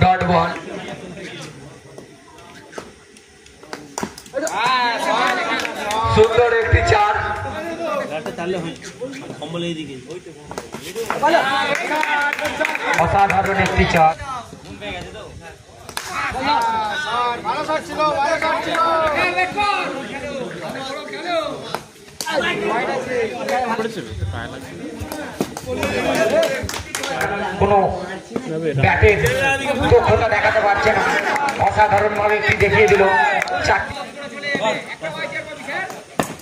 Dot ball সুন্দর একটি চার অসাধারণ একটি চার। কোনো ব্যাটের দক্ষতা দেখাতে পারছে না। অসাধারণ ভাবে একটি দেখিয়ে দিল চারটি।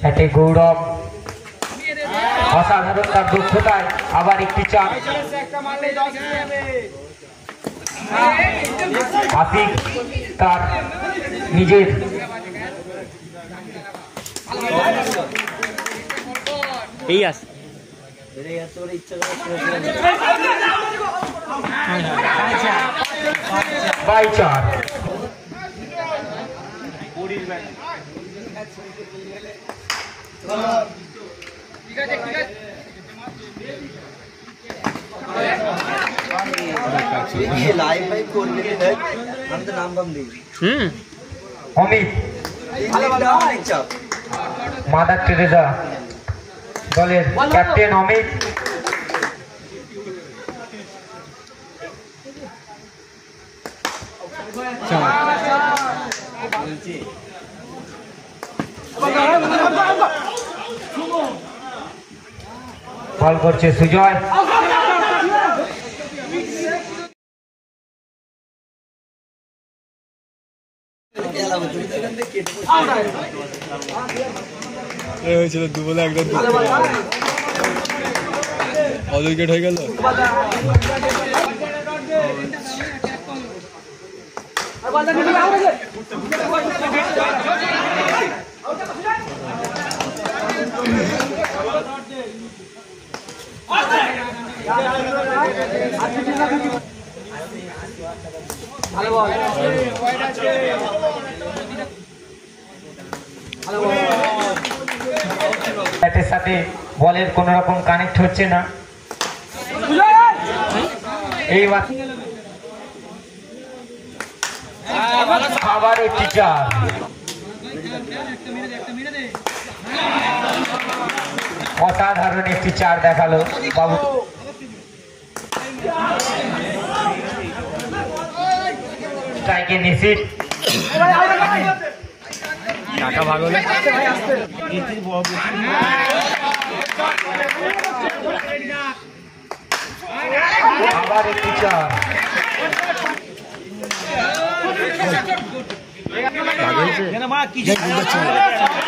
এতে গৌরব অসাধারণ তার দক্ষতায় আবার একটি চাপ আসিফ তার নিজের বাই চার লাইভ ফাইভ করবি রে দেখ আমি তো নাম বাম দিই হুম অমিত ভালো ভালো অনেক চাপ মাদার টেরেজা দলের ক্যাপ্টেন অমিত বল করছে সুজয়। হয়েছিল দু বলে একটা উইকেট হয়ে গেল? ব্যাটের সাথে বলের কোন রকম কানেক্ট হচ্ছে না। এইবার আবার একটি অসাধারণ একটি চার দেখাল বাবু। স্ট্রাইকে নিশ্চিত। টাকা ভাগ হলে। আবার একটি চার। ভাগ হয়েছে?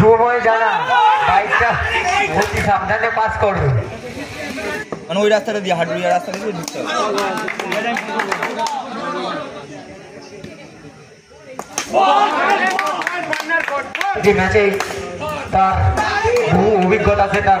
সময় জানা বাইকটা অতি সাবধানে পাস করবে। মানে ওই রাস্তাটা দিয়ে হাটুরিয়া রাস্তা দিয়ে ঢুকতে যে ম্যাচে তার বহু অভিজ্ঞতা আছে তার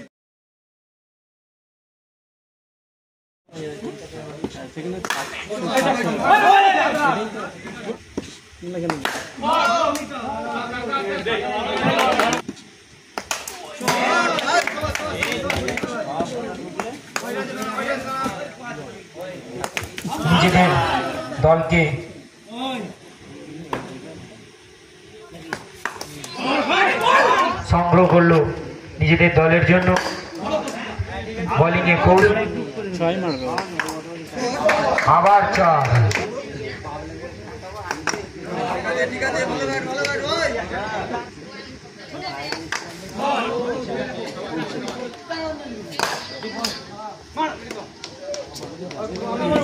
নিজেদের দলকে সংগ্রহ করল নিজেদের দলের জন্য। বোলিং এ কোচ ছয় আবার চার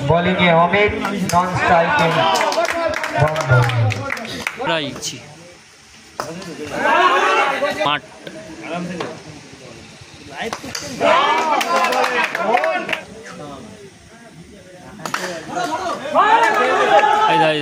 বোলিং এ অমিত নন স্ট্রাইকে বন্ধ। প্রায় ইচ্ছি। মাঠ এই দা, এই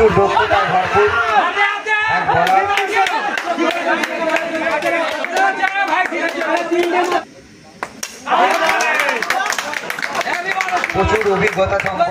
প্রচুর দক্ষতায় ভরপুর এক বলার প্রচুর অভিজ্ঞতা সম্পন্ন